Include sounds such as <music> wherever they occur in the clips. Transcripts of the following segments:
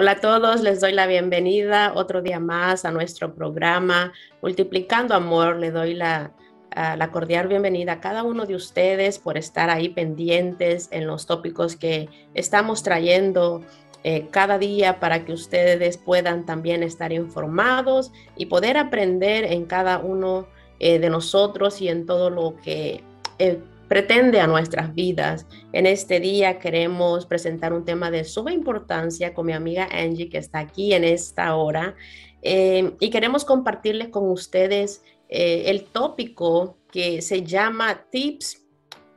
Hola a todos, les doy la bienvenida otro día más a nuestro programa Multiplicando Amor. Le doy la, cordial bienvenida a cada uno de ustedes por estar ahí pendientes en los tópicos que estamos trayendo eh, cada día para que ustedes puedan también estar informados y poder aprender en cada uno eh, de nosotros y en todo lo que eh, pretende a nuestras vidas. En este día queremos presentar un tema de suma importancia con mi amiga Angie, que está aquí en esta hora, eh, y queremos compartirles con ustedes eh, el tópico que se llama Tips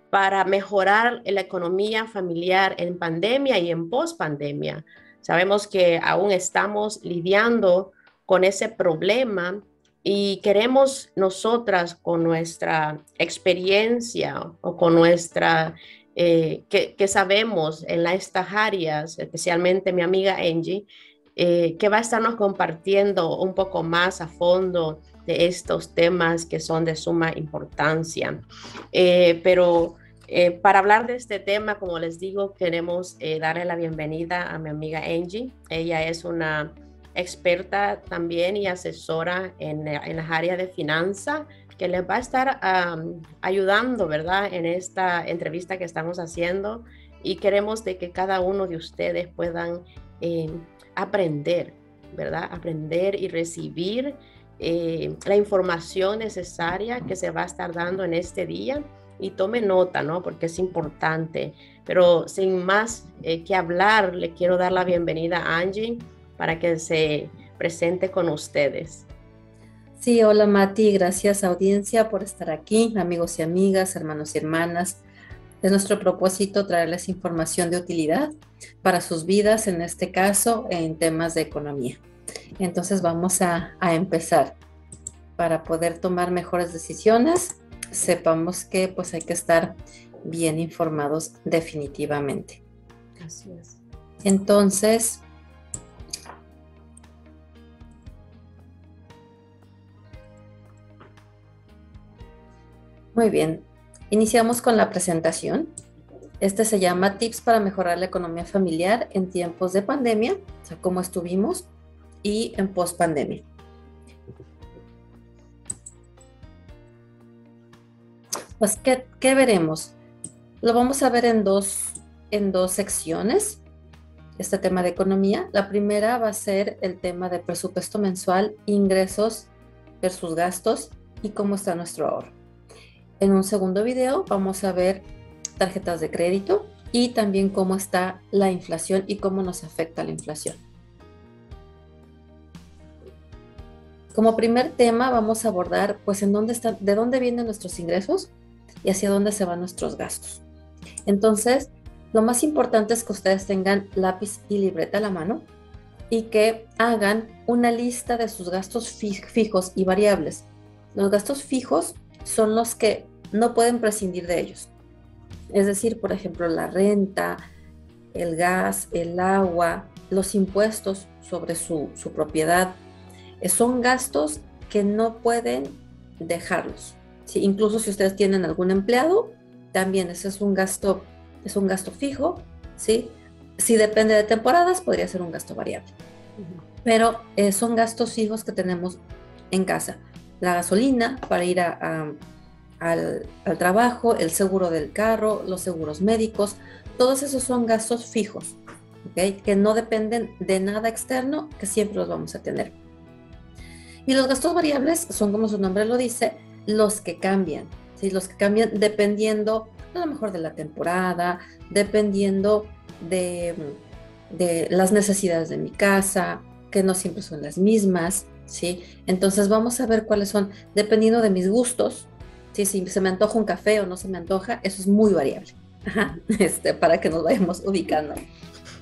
para mejorar la economía familiar en pandemia y en post pandemia. Sabemos que aún estamos lidiando con ese problema y queremos nosotras con nuestra experiencia o con nuestra, eh, que, sabemos en estas áreas, especialmente mi amiga Angie, eh, que va a estarnos compartiendo un poco más a fondo de estos temas que son de suma importancia. Eh, pero para hablar de este tema, como les digo, queremos darle la bienvenida a mi amiga Angie. Ella es una experta también y asesora en, en las áreas de finanzas que les va a estar ayudando, ¿verdad? En esta entrevista que estamos haciendo y queremos de que cada uno de ustedes puedan eh, aprender, ¿verdad? Aprender y recibir eh, la información necesaria que se va a estar dando en este día y tome nota, ¿no? Porque es importante. Pero sin más eh, que hablar, le quiero dar la bienvenida a Angie para que se presente con ustedes. Sí, hola Mati, gracias audiencia por estar aquí, amigos y amigas, hermanos y hermanas. Es nuestro propósito traerles información de utilidad para sus vidas, en este caso en temas de economía. Entonces vamos a, a empezar. Para poder tomar mejores decisiones, sepamos que pues hay que estar bien informados definitivamente. Así es. Entonces, Muy bien, iniciamos con la presentación. Este se llama Tips para mejorar la economía familiar en tiempos de pandemia, o sea, cómo estuvimos, y en post pandemia. Pues, ¿qué, ¿qué, veremos? Lo vamos a ver en dos, en dos secciones, este tema de economía. La primera va a ser el tema de presupuesto mensual, ingresos versus gastos y cómo está nuestro ahorro. En un segundo video vamos a ver tarjetas de crédito y también cómo está la inflación y cómo nos afecta la inflación. Como primer tema vamos a abordar pues en dónde está, de dónde vienen nuestros ingresos y hacia dónde se van nuestros gastos. Entonces, lo más importante es que ustedes tengan lápiz y libreta a la mano y que hagan una lista de sus gastos fijos y variables. Los gastos fijos son los que no pueden prescindir de ellos. Es decir, por ejemplo, la renta, el gas, el agua, los impuestos sobre su, propiedad, eh, son gastos que no pueden dejarlos. Incluso si ustedes tienen algún empleado, también ese es un gasto, es un gasto fijo, ¿sí? Si depende de temporadas, podría ser un gasto variable. Pero eh, son gastos fijos que tenemos en casa. La gasolina para ir al, trabajo, el seguro del carro, los seguros médicos, todos esos son gastos fijos, que no dependen de nada externo, que siempre los vamos a tener. Y los gastos variables son, como su nombre lo dice, los que cambian, los que cambian dependiendo a lo mejor de la temporada, dependiendo de, de las necesidades de mi casa, que no siempre son las mismas, ¿sí? Entonces vamos a ver cuáles son, dependiendo de mis gustos, si se me antoja un café o no se me antoja, eso es muy variable, <laughs> este, para que nos vayamos ubicando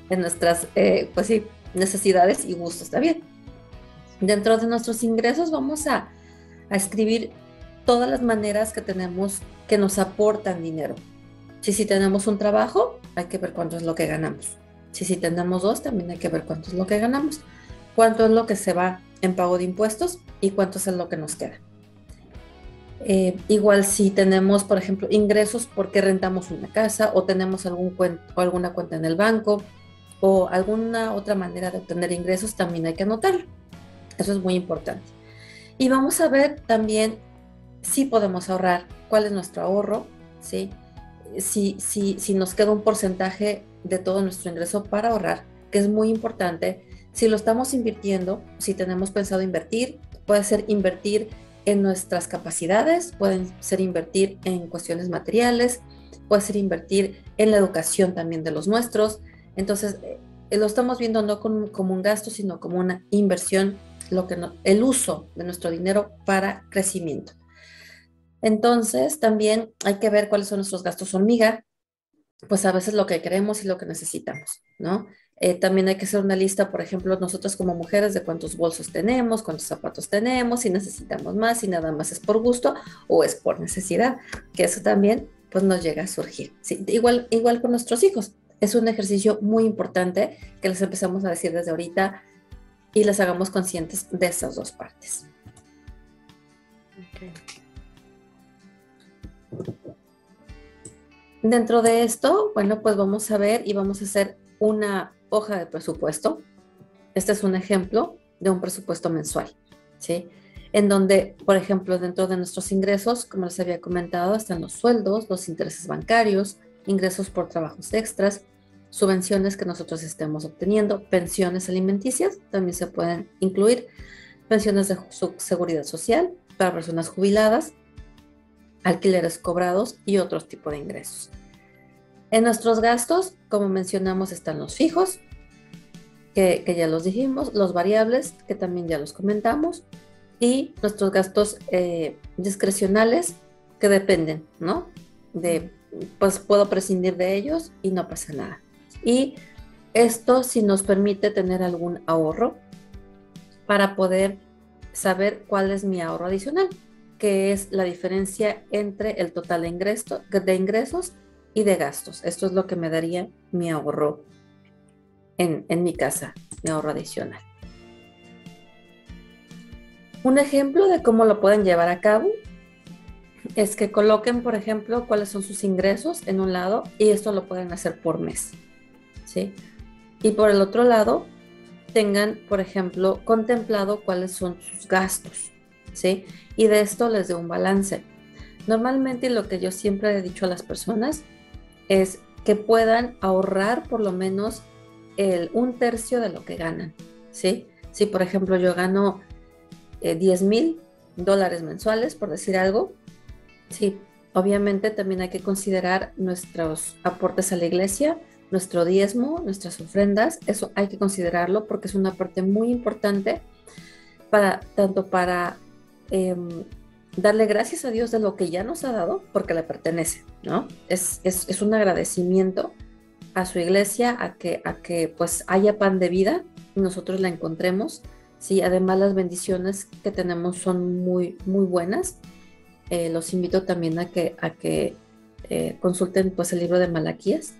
en nuestras, eh, pues sí, necesidades y gustos, ¿está bien? Dentro de nuestros ingresos vamos a, a escribir todas las maneras que tenemos que nos aportan dinero. Si, si tenemos un trabajo, hay que ver cuánto es lo que ganamos. Si, si tenemos dos, también hay que ver cuánto es lo que ganamos. Cuánto es lo que se va en pago de impuestos y cuánto es lo que nos queda. Eh, igual si tenemos, por ejemplo, ingresos porque rentamos una casa o tenemos algún o alguna cuenta en el banco o alguna otra manera de obtener ingresos, también hay que anotarlo. Eso es muy importante. Y vamos a ver también si podemos ahorrar, cuál es nuestro ahorro, ¿sí? Si, si, si nos queda un porcentaje de todo nuestro ingreso para ahorrar, que es muy importante. Si lo estamos invirtiendo, si tenemos pensado invertir, puede ser invertir en nuestras capacidades, pueden ser invertir en cuestiones materiales, puede ser invertir en la educación también de los nuestros. Entonces, eh, lo estamos viendo no como, un gasto, sino como una inversión, lo que el uso de nuestro dinero para crecimiento. Entonces, también hay que ver cuáles son nuestros gastos hormiga, pues a veces lo que queremos y lo que necesitamos, ¿no? Eh, también hay que hacer una lista, por ejemplo, nosotros como mujeres de cuántos bolsos tenemos, cuántos zapatos tenemos, si necesitamos más, si nada más es por gusto o es por necesidad, que eso también pues nos llega a surgir. igual, igual con nuestros hijos. Es un ejercicio muy importante que les empezamos a decir desde ahorita y les hagamos conscientes de esas dos partes. Dentro de esto, bueno, pues vamos a ver y vamos a hacer una hoja de presupuesto. Este es un ejemplo de un presupuesto mensual, ¿sí? En donde, por ejemplo, dentro de nuestros ingresos, como les había comentado, están los sueldos, los intereses bancarios, ingresos por trabajos extras, subvenciones que nosotros estemos obteniendo, pensiones alimenticias, también se pueden incluir, pensiones de seguridad social para personas jubiladas, alquileres cobrados y otros tipos de ingresos. En nuestros gastos, como mencionamos, están los fijos, que, ya los dijimos, los variables, que también ya los comentamos, y nuestros gastos eh, discrecionales, que dependen, ¿no? De, pues puedo prescindir de ellos y no pasa nada. Y esto sí nos permite tener algún ahorro para poder saber cuál es mi ahorro adicional, que es la diferencia entre el total de ingresos y de gastos. Esto es lo que me daría mi ahorro en, mi casa, mi ahorro adicional. Un ejemplo de cómo lo pueden llevar a cabo es que coloquen, por ejemplo, cuáles son sus ingresos en un lado y esto lo pueden hacer por mes. ¿sí? Y por el otro lado, tengan, por ejemplo, contemplado cuáles son sus gastos. ¿sí? Y de esto les dé un balance. Normalmente lo que yo siempre he dicho a las personas es que puedan ahorrar por lo menos el, un tercio de lo que ganan, ¿sí? Si por ejemplo yo gano 10 eh, mil dólares mensuales, por decir algo, sí, obviamente también hay que considerar nuestros aportes a la iglesia, nuestro diezmo, nuestras ofrendas, eso hay que considerarlo porque es una parte muy importante para tanto para em, darle gracias a Dios de lo que ya nos ha dado porque le pertenece, ¿no? Es, es, un agradecimiento a su iglesia, a que, a que pues haya pan de vida y nosotros la encontremos. Sí, además las bendiciones que tenemos son muy, muy buenas. Eh, los invito también a que, a que eh, consulten pues el libro de Malaquías.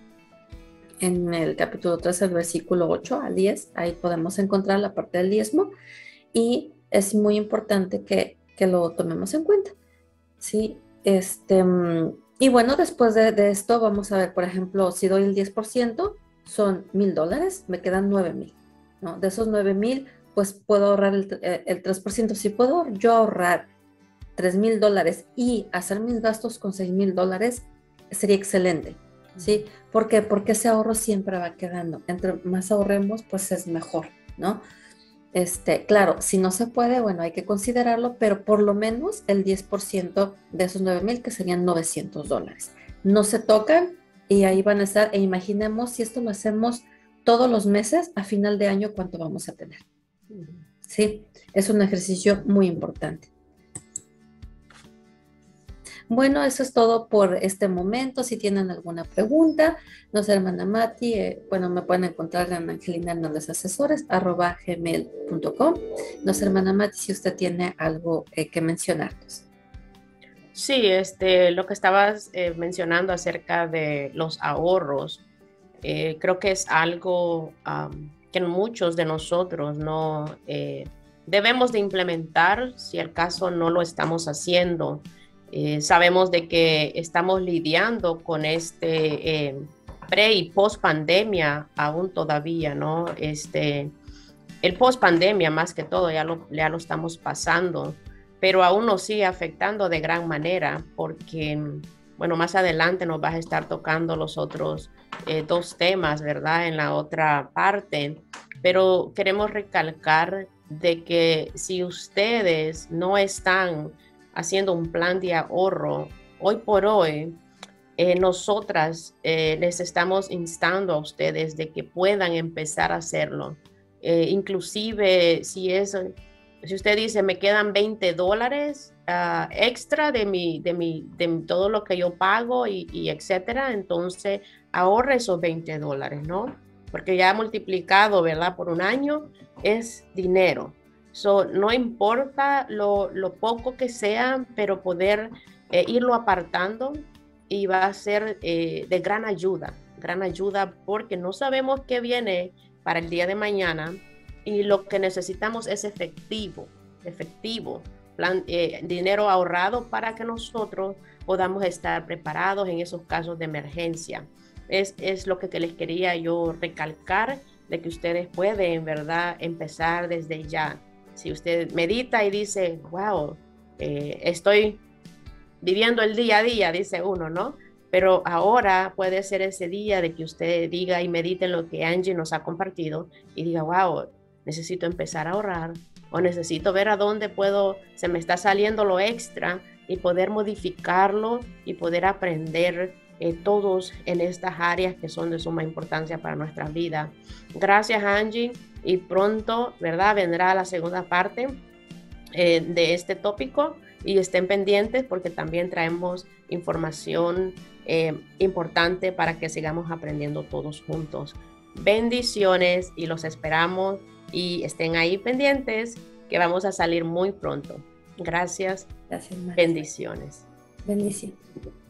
En el capítulo 3, el versículo 8 al 10, ahí podemos encontrar la parte del diezmo y es muy importante que que lo tomemos en cuenta. Sí, este, y bueno, después de, esto vamos a ver, por ejemplo, si doy el 10%, son mil dólares, me quedan nueve mil. ¿no? De esos nueve mil, pues puedo ahorrar el, eh, el 3%. Si puedo yo ahorrar tres mil dólares y hacer mis gastos con seis mil dólares, sería excelente. ¿Sí? ¿Por qué? Porque ese ahorro siempre va quedando. Entre más ahorremos, pues es mejor, ¿no? Este, claro, si no se puede, bueno, hay que considerarlo, pero por lo menos el 10% de esos 9 mil, que serían 900 dólares. No se tocan y ahí van a estar. E imaginemos si esto lo hacemos todos los meses, a final de año, cuánto vamos a tener. Sí, es un ejercicio muy importante. Bueno, eso es todo por este momento. Si tienen alguna pregunta, no sé, hermana Mati, eh, bueno, me pueden encontrar en Angelina Hernández Asesores, arroba gmail.com. No sé, hermana Mati, si usted tiene algo eh, que mencionarnos. Sí, este, lo que estabas eh, mencionando acerca de los ahorros, creo que es algo que muchos de nosotros no debemos de implementar si el caso no lo estamos haciendo. Eh, sabemos de que estamos lidiando con este, eh, pre y post pandemia aún todavía, ¿no? Este, el post pandemia más que todo ya lo, ya lo estamos pasando, pero aún nos sigue afectando de gran manera porque, bueno, más adelante nos vas a estar tocando los otros eh, dos temas, ¿verdad? En la otra parte, pero queremos recalcar de que si ustedes no están haciendo un plan de ahorro, hoy por hoy, eh, nosotras eh, les estamos instando a ustedes de que puedan empezar a hacerlo. Eh, inclusive si es, si usted dice, me quedan 20 dólares ah, extra de, mi, de, mi, de todo lo que yo pago y, y etcétera, entonces ahorre esos 20 dólares, ¿no? Porque ya multiplicado, ¿verdad? Por un año es dinero. So, no importa lo, poco que sea, pero poder irlo apartando y va a ser eh, de gran ayuda, gran ayuda porque no sabemos qué viene para el día de mañana y lo que necesitamos es efectivo, efectivo, plan, eh, dinero ahorrado para que nosotros podamos estar preparados en esos casos de emergencia. Es, lo que les quería yo recalcar, de que ustedes pueden, en verdad, empezar desde ya. Si usted medita y dice, wow, eh, estoy viviendo el día a día, dice uno, ¿no? Pero ahora puede ser ese día de que usted diga y medite lo que Angie nos ha compartido y diga, wow, necesito empezar a ahorrar o necesito ver a dónde puedo, se me está saliendo lo extra y poder modificarlo y poder aprender eh, todos en estas áreas que son de suma importancia para nuestra vida. Gracias Angie y pronto, ¿verdad? Vendrá la segunda parte eh, de este tópico y estén pendientes porque también traemos información eh, importante para que sigamos aprendiendo todos juntos. Bendiciones y los esperamos y estén ahí pendientes que vamos a salir muy pronto. Gracias. Gracias. Bendiciones. Bendiciones.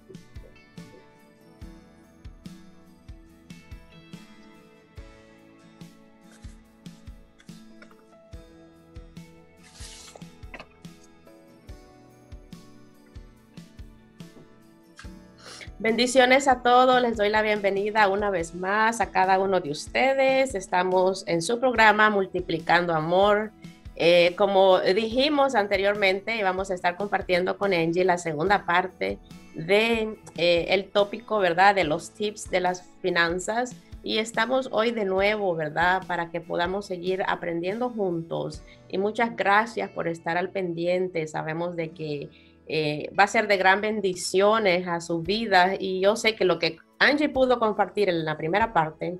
Bendiciones a todos, les doy la bienvenida una vez más a cada uno de ustedes. Estamos en su programa Multiplicando Amor. Eh, como dijimos anteriormente, vamos a estar compartiendo con Angie la segunda parte de eh, el tópico, ¿verdad? De los tips de las finanzas. Y estamos hoy de nuevo, ¿verdad? Para que podamos seguir aprendiendo juntos. Y muchas gracias por estar al pendiente. Sabemos de que eh, va a ser de gran bendiciones a sus vidas y yo sé que lo que Angie pudo compartir en la primera parte,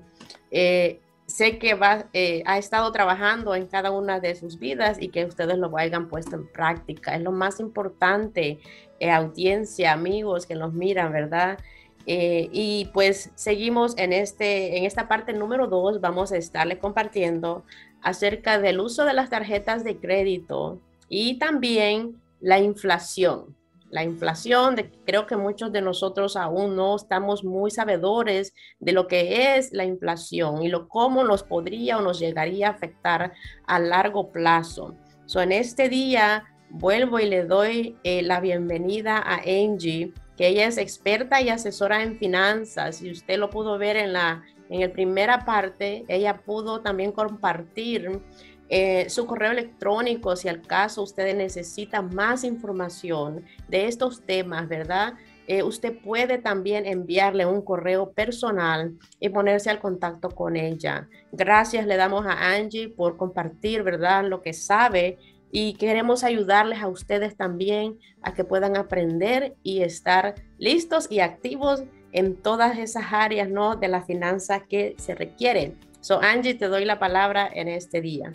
eh, sé que va, eh, ha estado trabajando en cada una de sus vidas y que ustedes lo hayan puesto en práctica. Es lo más importante, audiencia, amigos que nos miran, ¿verdad? y pues seguimos en, este, en esta parte número dos, vamos a estarle compartiendo acerca del uso de las tarjetas de crédito y también la inflación. La inflación, de, creo que muchos de nosotros aún no estamos muy sabedores de lo que es la inflación y lo cómo nos podría o nos llegaría a afectar a largo plazo. So, en este día vuelvo y le doy eh, la bienvenida a Angie, que ella es experta y asesora en finanzas. Y usted lo pudo ver en la en la primera parte, ella pudo también compartir eh, su correo electrónico, si al caso ustedes necesitan más información de estos temas, ¿verdad? Eh, usted puede también enviarle un correo personal y ponerse al contacto con ella. Gracias le damos a Angie por compartir, ¿verdad? Lo que sabe y queremos ayudarles a ustedes también a que puedan aprender y estar listos y activos en todas esas áreas, ¿no? De la finanza que se requieren. So, Angie, te doy la palabra en este día.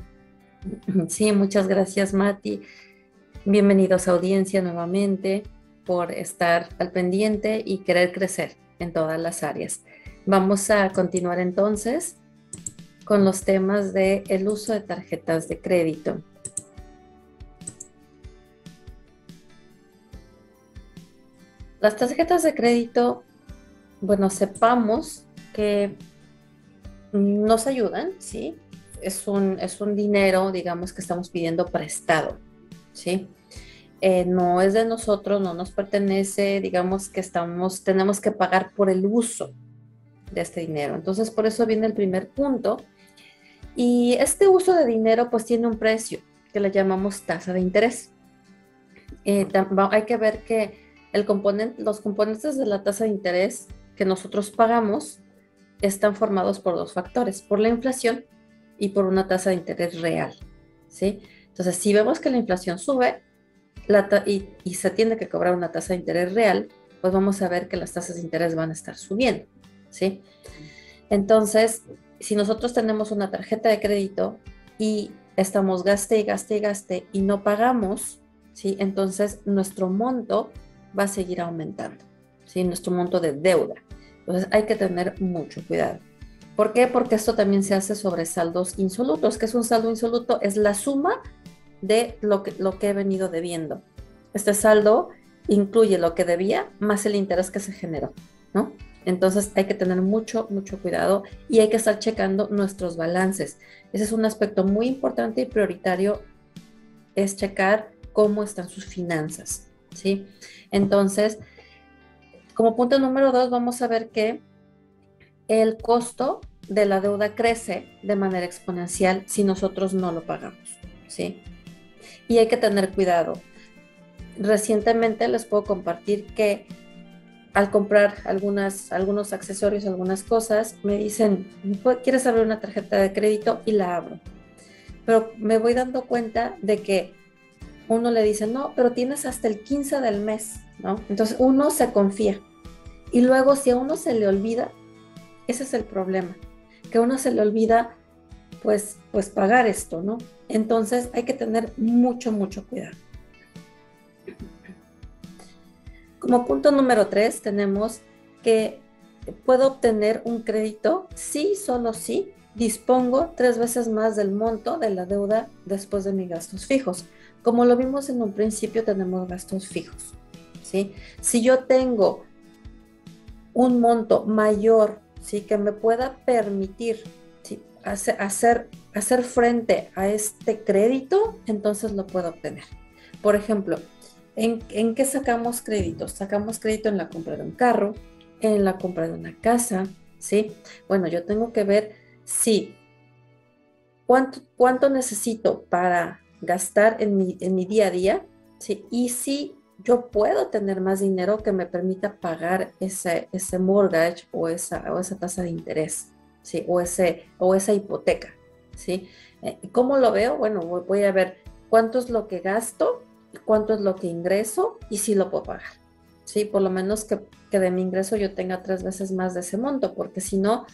Sí, muchas gracias Mati. Bienvenidos a audiencia nuevamente por estar al pendiente y querer crecer en todas las áreas. Vamos a continuar entonces con los temas de el uso de tarjetas de crédito. Las tarjetas de crédito, bueno, sepamos que nos ayudan, ¿sí? Es un, es un dinero, digamos, que estamos pidiendo prestado, ¿sí? Eh, no es de nosotros, no nos pertenece, digamos que estamos, tenemos que pagar por el uso, de este dinero. Entonces, por eso viene el primer punto. Y este uso de dinero pues tiene un precio que le llamamos tasa de interés. Eh, hay que ver que el componente, los componentes de la tasa de interés que nosotros pagamos están formados por dos factores, por la inflación y por una tasa de interés real. ¿sí? Entonces, si vemos que la inflación sube y, se tiene que cobrar una tasa de interés real, pues vamos a ver que las tasas de interés van a estar subiendo. ¿sí? Entonces, si nosotros tenemos una tarjeta de crédito y estamos gaste y gaste y gaste y no pagamos, ¿sí? Entonces nuestro monto va a seguir aumentando, ¿sí? Nuestro monto de deuda. Entonces hay que tener mucho cuidado. ¿Por qué? Porque esto también se hace sobre saldos insolutos. ¿Qué es un saldo insoluto? Es la suma de lo que, lo que he venido debiendo. Este saldo incluye lo que debía más el interés que se generó, ¿no? Entonces hay que tener mucho, mucho cuidado y hay que estar checando nuestros balances. Ese es un aspecto muy importante y prioritario, es checar cómo están sus finanzas, ¿sí? Entonces, como punto número dos, vamos a ver que el costo de la deuda crece de manera exponencial si nosotros no lo pagamos, ¿sí? Y hay que tener cuidado. Recientemente les puedo compartir que al comprar algunas, algunos accesorios, algunas cosas, me dicen, ¿quieres abrir una tarjeta de crédito? Y la abro. Pero me voy dando cuenta de que uno le dice, no, pero tienes hasta el 15 del mes, ¿no? Entonces uno se confía. Y luego si a uno se le olvida, ese es el problema, que a uno se le olvida pues, pues pagar esto, ¿no? Entonces hay que tener mucho, mucho cuidado. Como punto número tres, tenemos que puedo obtener un crédito si, solo si, dispongo tres veces más del monto de la deuda después de mis gastos fijos. Como lo vimos en un principio, tenemos gastos fijos. ¿sí? Si yo tengo un monto mayor ¿sí? que me pueda permitir hacer, hacer frente a este crédito, entonces lo puedo obtener. Por ejemplo, ¿En, qué sacamos créditos? Sacamos crédito en la compra de un carro, en la compra de una casa, ¿sí? Bueno, yo tengo que ver si cuánto, cuánto necesito para gastar en mi, en mi día a día, ¿sí? Y si yo puedo tener más dinero que me permita pagar ese, ese mortgage o esa, o esa tasa de interés, ¿sí? O, ese, o esa hipoteca, ¿sí? Eh, ¿Cómo lo veo? Bueno, voy a ver cuánto es lo que gasto cuánto es lo que ingreso y si lo puedo pagar. Sí, por lo menos que, de mi ingreso yo tenga tres veces más de ese monto, porque si no,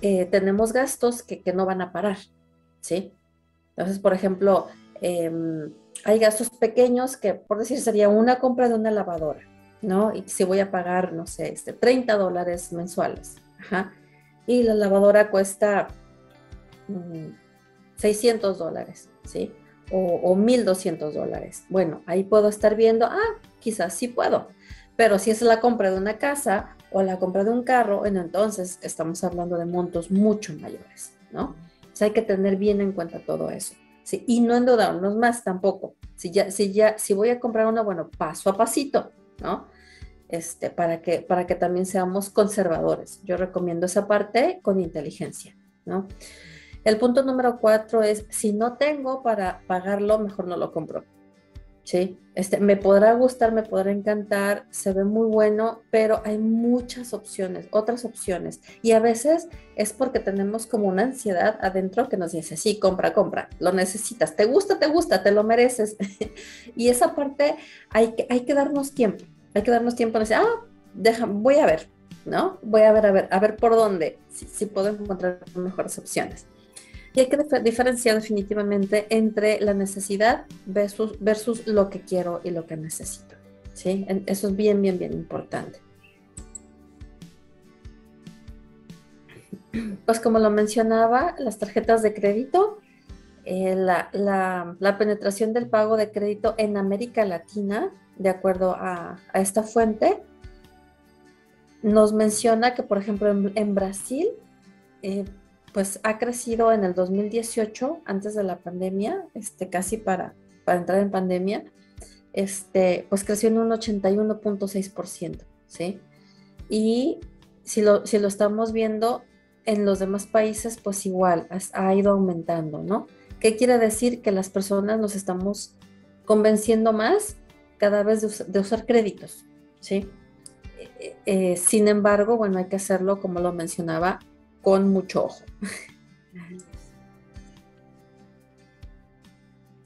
eh, tenemos gastos que, no van a parar. ¿sí? Entonces, por ejemplo, em, hay gastos pequeños que, por decir, sería una compra de una lavadora, ¿no? Y si voy a pagar, no sé, este, 30 dólares mensuales, y la lavadora cuesta 600 mm, dólares, ¿sí? o, 1.200 dólares. Bueno, ahí puedo estar viendo, ah, quizás sí puedo. Pero si es la compra de una casa o la compra de un carro, bueno, entonces estamos hablando de montos mucho mayores, ¿no? O hay que tener bien en cuenta todo eso. Y no endeudarnos más tampoco. Si ya, si ya, si voy a comprar una, bueno, paso a pasito, ¿no? Este, para que, para que también seamos conservadores. Yo recomiendo esa parte con inteligencia, ¿no? El punto número cuatro es, si no tengo para pagarlo, mejor no lo compro. ¿Sí? Este, me podrá gustar, me podrá encantar, se ve muy bueno, pero hay muchas opciones, otras opciones. Y a veces es porque tenemos como una ansiedad adentro que nos dice, sí, compra, compra, lo necesitas, te gusta, te gusta, te lo mereces. <laughs> y esa parte hay que, hay que darnos tiempo, hay que darnos tiempo de decir, ah, deja, voy a ver, ¿no? Voy a ver, a ver, a ver por dónde, si, si puedo encontrar mejores opciones. Y hay que diferenciar definitivamente entre la necesidad versus, versus lo que quiero y lo que necesito. ¿sí? Eso es bien, bien, bien importante. <clears throat> Pues como lo mencionaba, las tarjetas de crédito, eh, la, la, penetración del pago de crédito en América Latina, de acuerdo a, esta fuente, nos menciona que, por ejemplo, en, en Brasil, eh, pues ha crecido en el 2018, antes de la pandemia, este, casi para, para entrar en pandemia, este, pues creció en un 81.6%, ¿sí? Y si lo, si lo estamos viendo en los demás países, pues igual ha ido aumentando, ¿no? ¿Qué quiere decir? Que las personas nos estamos convenciendo más cada vez de, usar créditos, ¿sí? Eh, eh, sin embargo, bueno, hay que hacerlo, como lo mencionaba, con mucho ojo.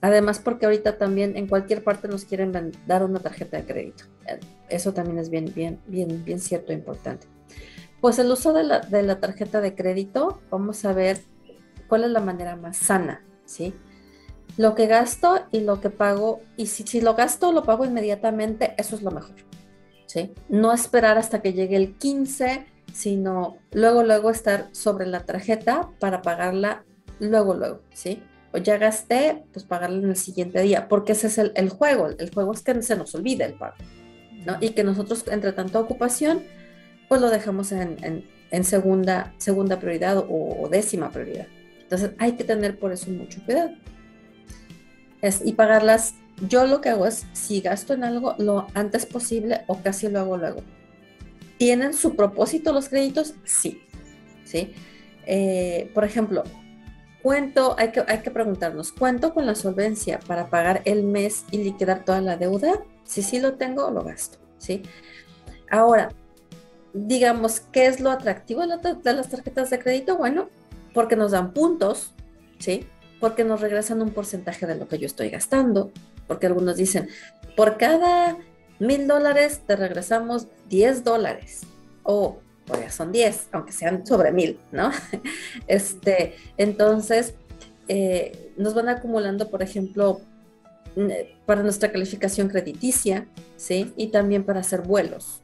Además, porque ahorita también en cualquier parte nos quieren dar una tarjeta de crédito. Eso también es bien, bien, bien, bien cierto e importante. Pues el uso de la, de la tarjeta de crédito, vamos a ver cuál es la manera más sana, ¿sí? Lo que gasto y lo que pago, y si, si lo gasto lo pago inmediatamente, eso es lo mejor, ¿sí? No esperar hasta que llegue el 15, sino luego, luego estar sobre la tarjeta para pagarla luego, luego, ¿sí? o ya gasté, pues pagarlo en el siguiente día, porque ese es el, juego, el juego es que se nos olvide el pago, ¿no? Y que nosotros, entre tanta ocupación, pues lo dejamos en, segunda, segunda prioridad o, décima prioridad. Entonces hay que tener por eso mucho cuidado. Es, y pagarlas, yo lo que hago es, si gasto en algo, lo antes posible o casi lo hago luego. ¿Tienen su propósito los créditos? Sí. ¿sí? Eh, por ejemplo, ¿Cuento, hay que, hay que preguntarnos, ¿cuento con la solvencia para pagar el mes y liquidar toda la deuda? Si sí lo tengo, lo gasto, ¿sí? Ahora, digamos, ¿qué es lo atractivo de, las tarjetas de crédito? Bueno, porque nos dan puntos, ¿sí? Porque nos regresan un porcentaje de lo que yo estoy gastando, porque algunos dicen, por cada mil dólares te regresamos 10 dólares, o pues son 10, aunque sean sobre mil, ¿no? <laughs> Este, entonces, eh, nos van acumulando, por ejemplo, para nuestra calificación crediticia, ¿sí? Y también para hacer vuelos,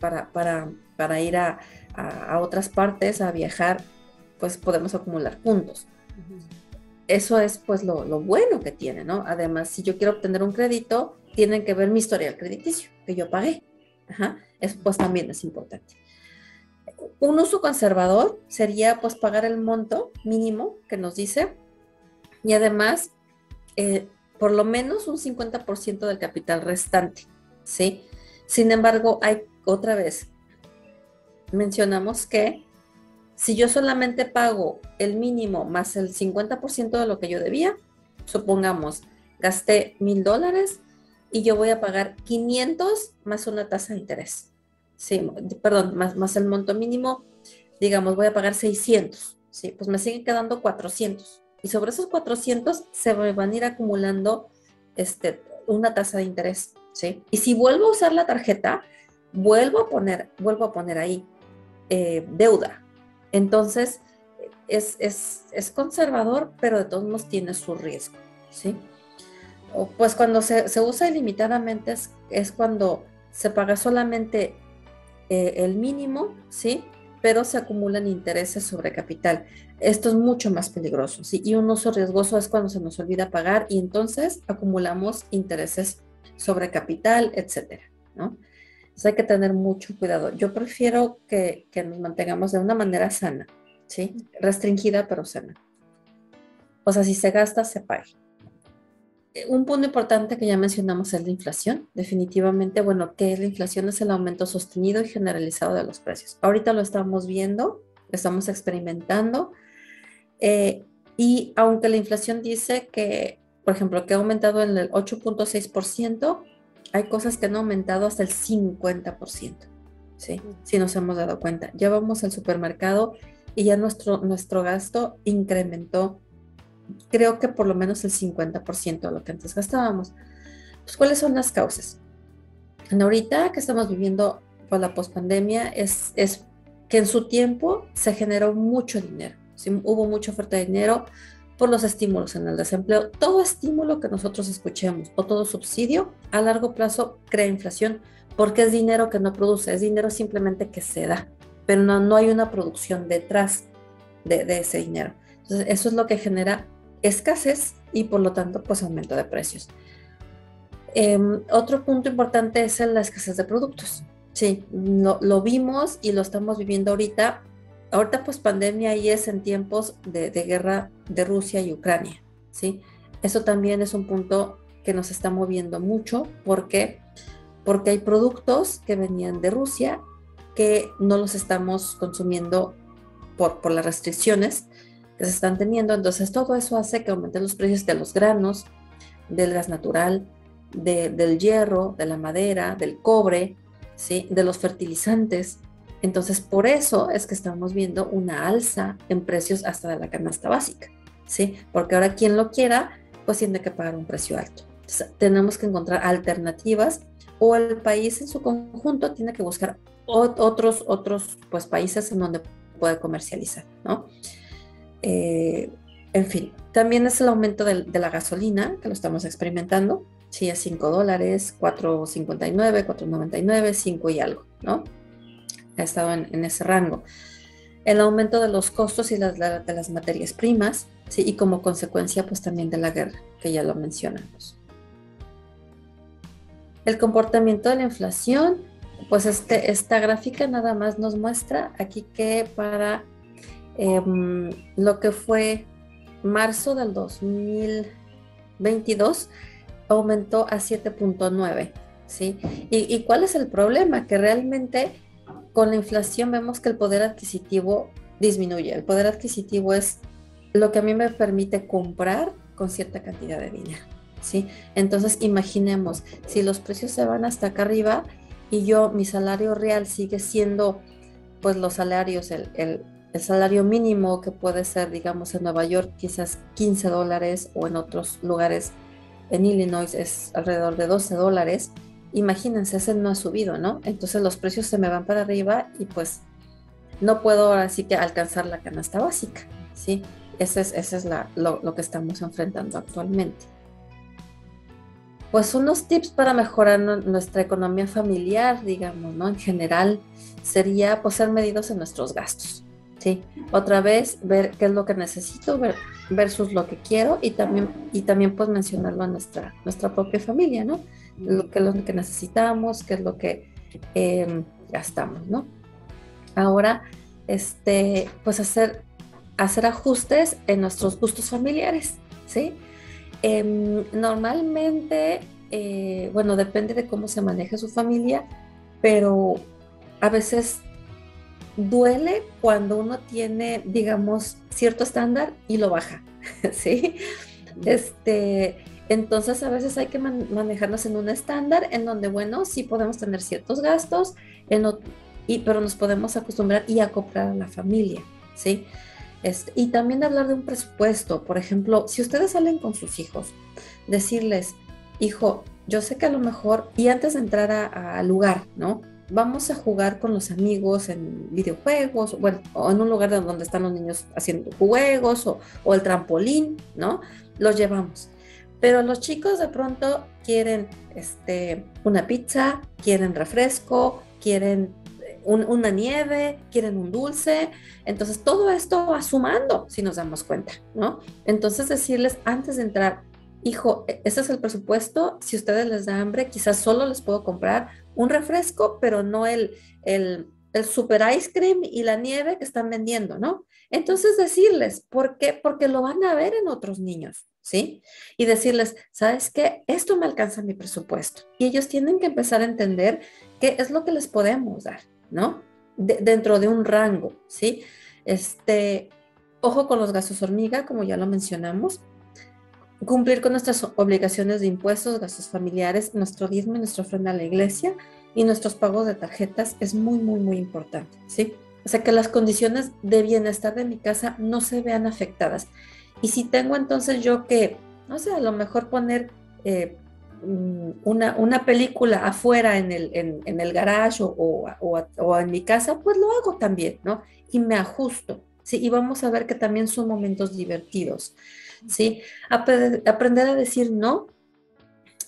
para, para, para, ir a, a, otras partes, a viajar, pues podemos acumular puntos. Eso es pues lo, lo, bueno que tiene, ¿no? Además, si yo quiero obtener un crédito, tienen que ver mi historial crediticio que yo pagué. Ajá. Pues también es importante un uso conservador sería pues pagar el monto mínimo que nos dice y además eh, por lo menos un 50% del capital restante, ¿sí? Sin embargo, hay otra vez, mencionamos que si yo solamente pago el mínimo más el 50% de lo que yo debía, supongamos, gasté mil dólares y yo voy a pagar 500 más una tasa de interés sí, perdón, más, más el monto mínimo, digamos, voy a pagar 600, sí, pues me siguen quedando 400. Y sobre esos 400 se me van a ir acumulando este, una tasa de interés, ¿sí? Y si vuelvo a usar la tarjeta, vuelvo a poner, vuelvo a poner ahí eh, deuda. Entonces, es, es, es, conservador, pero de todos modos tiene su riesgo, ¿sí? Pues cuando se, se usa ilimitadamente es, es, cuando se paga solamente eh, el mínimo, ¿sí? Pero se acumulan intereses sobre capital. Esto es mucho más peligroso, ¿sí? Y un uso riesgoso es cuando se nos olvida pagar y entonces acumulamos intereses sobre capital, etcétera, ¿no? Entonces hay que tener mucho cuidado. Yo prefiero que, que nos mantengamos de una manera sana, ¿sí? Restringida, pero sana. O sea, si se gasta, se pague un punto importante que ya mencionamos es la inflación. Definitivamente, bueno, ¿qué es la inflación? Es el aumento sostenido y generalizado de los precios. Ahorita lo estamos viendo, lo estamos experimentando. Eh, y aunque la inflación dice que, por ejemplo, que ha aumentado en el 8.6%, hay cosas que han aumentado hasta el 50%. ¿sí? Si nos hemos dado cuenta. Ya vamos al supermercado y ya nuestro, nuestro gasto incrementó creo que por lo menos el 50% de lo que antes gastábamos. Pues, ¿cuáles son las causas? ahorita que estamos viviendo por la pospandemia es, es que en su tiempo se generó mucho dinero, hubo mucha oferta de dinero por los estímulos en el desempleo. Todo estímulo que nosotros escuchemos o todo subsidio a largo plazo crea inflación porque es dinero que no produce, es dinero simplemente que se da, pero no, no hay una producción detrás de, de ese dinero. Entonces, eso es lo que genera escasez y por lo tanto pues aumento de precios. Em, otro punto importante es la escasez de productos. Sí, lo, vimos y lo estamos viviendo ahorita. Ahorita pues pandemia y es en tiempos de, guerra de Rusia y Ucrania. ¿sí? Eso también es un punto que nos está moviendo mucho porque, porque hay productos que venían de Rusia que no los estamos consumiendo por, por las restricciones que se están teniendo. Entonces todo eso hace que aumenten los precios de los granos, del gas natural, del hierro, de la madera, del cobre, ¿sí? de los fertilizantes. Entonces por eso es que estamos viendo una alza en precios hasta de la canasta básica. ¿sí? Porque ahora quien lo quiera, pues tiene que pagar un precio alto. tenemos que encontrar alternativas o el país en su conjunto tiene que buscar otros, otros pues, países en donde puede comercializar, ¿no? Eh, en fin, también es el aumento de, la gasolina, que lo estamos experimentando, sí, a 5 dólares, 4.59, 4.99, 5 y algo, ¿no? Ha estado en, ese rango. El aumento de los costos y las, de las materias primas, sí, y como consecuencia, pues también de la guerra, que ya lo mencionamos. El comportamiento de la inflación, pues este, esta gráfica nada más nos muestra aquí que para em, lo que fue marzo del 2022 aumentó a 7.9, ¿sí? ¿Y, ¿Y cuál es el problema? Que realmente con la inflación vemos que el poder adquisitivo disminuye. El poder adquisitivo es lo que a mí me permite comprar con cierta cantidad de dinero. ¿sí? Entonces, imaginemos, si los precios se van hasta acá arriba y yo, mi salario real sigue siendo, pues los salarios, el, el, salario mínimo que puede ser, digamos, en Nueva York quizás 15 dólares o en otros lugares, en Illinois es alrededor de 12 dólares, imagínense, ese no ha subido, ¿no? Entonces los precios se me van para arriba y pues no puedo ahora sí que alcanzar la canasta básica, ¿sí? Ese es, ese es lo que estamos enfrentando actualmente pues unos tips para mejorar nuestra economía familiar, digamos, ¿no? En general, sería pues ser medidos en nuestros gastos, ¿sí? Otra vez, ver qué es lo que necesito versus lo que quiero y también, y también pues mencionarlo a nuestra, nuestra propia familia, ¿no? Lo que es lo que necesitamos, qué es lo que em, gastamos, ¿no? Ahora, este, pues hacer, hacer ajustes en nuestros gustos familiares, ¿sí? Em, normalmente, eh, bueno, depende de cómo se maneje su familia, pero a veces duele cuando uno tiene, digamos, cierto estándar y lo baja, <laughs> ¿sí? Este, entonces a veces hay que manejarnos en un estándar en donde, bueno, sí podemos tener ciertos gastos, y, pero nos podemos acostumbrar y acoplar a la familia, ¿sí? Este, y también hablar de un presupuesto. Por ejemplo, si ustedes salen con sus hijos, decirles, hijo, yo sé que a lo mejor, y antes de entrar al lugar, ¿no? Vamos a jugar con los amigos en videojuegos, bueno, o en un lugar donde están los niños haciendo juegos o, el trampolín, ¿no? Los llevamos. Pero los chicos de pronto quieren este, una pizza, quieren refresco, quieren una nieve, quieren un dulce. Entonces, todo esto va sumando si nos damos cuenta, ¿no? Entonces, decirles antes de entrar, hijo, e, ese es el presupuesto, si ustedes les da hambre, quizás solo les puedo comprar un refresco, pero no el, el, super ice cream y la nieve que están vendiendo, ¿no? Entonces, decirles, ¿por qué? Porque lo van a ver en otros niños. ¿sí? Y decirles, ¿sabes qué? Esto me alcanza mi presupuesto. Y ellos tienen que empezar a entender qué es lo que les podemos dar. ¿no? dentro de un rango, ¿sí? Este, ojo con los gastos hormiga, como ya lo mencionamos. Cumplir con nuestras obligaciones de impuestos, gastos familiares, nuestro diezmo y nuestra ofrenda a la iglesia y nuestros pagos de tarjetas es muy, muy, muy importante, ¿sí? O sea, que las condiciones de bienestar de mi casa no se vean afectadas. Y si tengo entonces yo que, no sé, a lo mejor poner eh, Mm, una, una película afuera en el, en, el garage o, o, en mi casa, pues lo hago también, ¿no? Y me ajusto, ¿sí? Y vamos a ver que también son momentos divertidos, ¿sí? aprender a decir no,